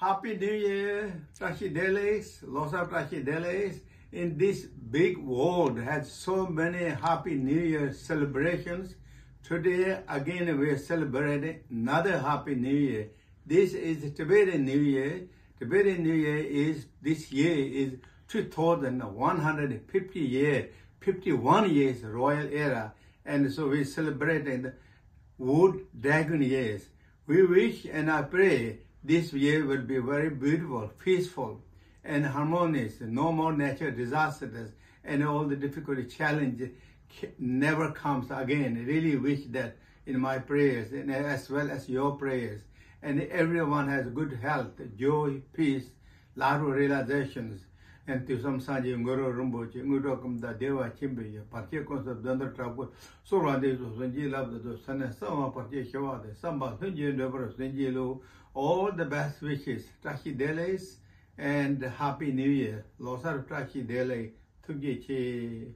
Happy New Year, Losar Tashi In this big world has so many Happy New Year celebrations. Today again we are celebrating another Happy New Year. This is Tibetan New Year. Tibetan New Year is this year is 2150 year, 51 years royal era, and so we celebrating the wood dragon years. We wish and I pray this year will be very beautiful, peaceful, and harmonious. No more natural disasters and all the difficult challenges never comes again. I really wish that in my prayers and as well as your prayers. And everyone has good health, joy, peace, lot of realizations. en tisam sanje ngoro rumbo che ngoro kumda dewa chimbe ye parche konsa dandar trapo sorwa de so sanji labda do sana sama parche shewa de samba sunje nebro sanji lo all the best wishes trashi delays and happy new year. Losar trashi delay thugye che.